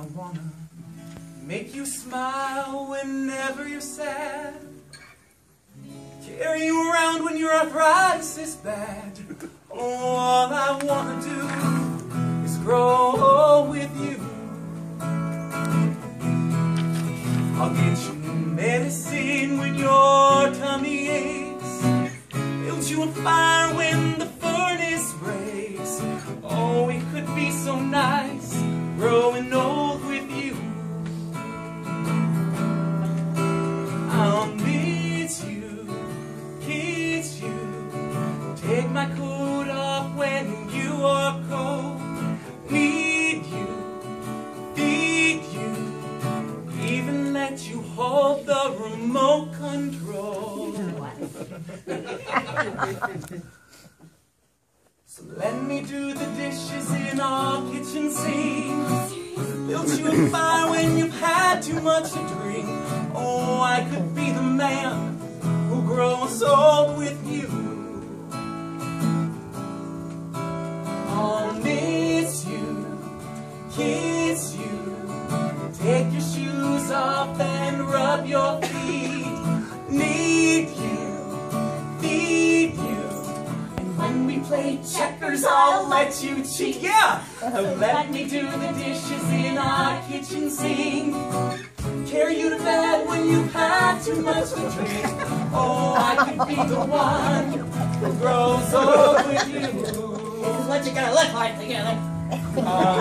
I wanna make you smile whenever you're sad. Carry you around when your arthritis is bad. All I wanna do is grow with you. I'll get you medicine when your tummy aches. Build you a fire when the furnace breaks. Oh, it could be take my coat off when you are cold. Need you, feed you, even let you hold the remote control. So let me do the dishes in our kitchen sink. Built you a fire when you've had too much to drink. Oh, I could be the man when we play checkers, I'll let you cheat. Yeah! So let me do the dishes in our kitchen sink. Carry you to bed when you've had too much to drink. Oh, I could be the one who grows old with you. This is what you're gonna look like together. I